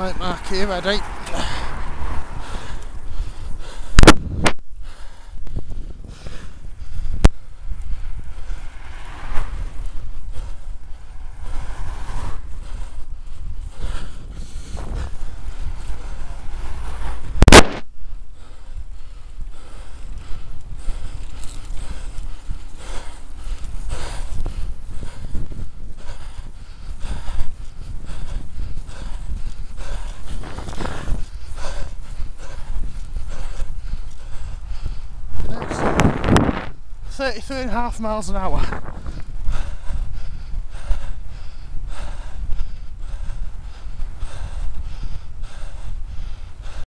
Right, Mark, here, ready? Thirty-three and a half miles an hour.